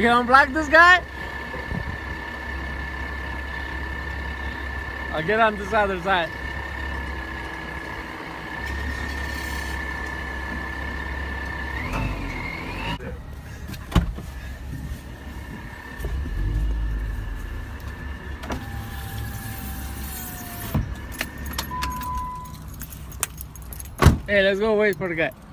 You gonna block this guy? I'll get on this other side. Hey, let's go wait for the guy.